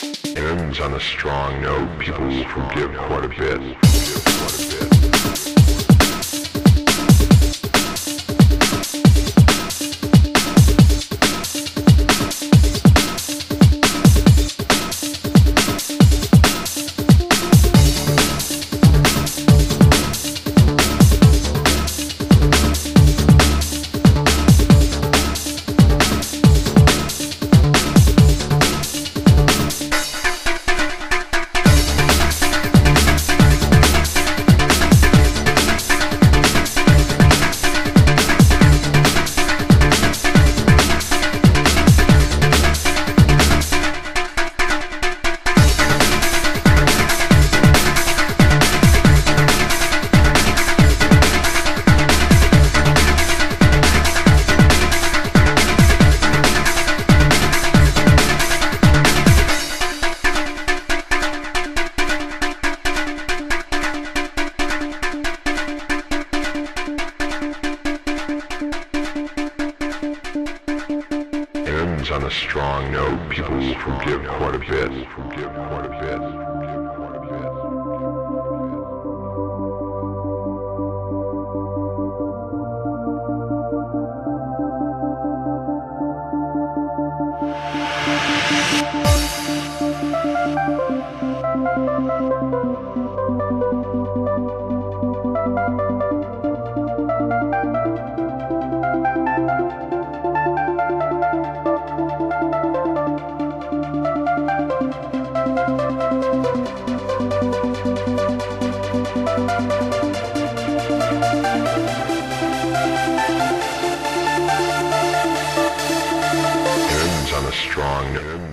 Ends on a strong note. People will forgive quite a bit. Ends on a strong note, people will forgive quite a bit. Forgive quite a bit. Forgive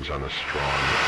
on a strong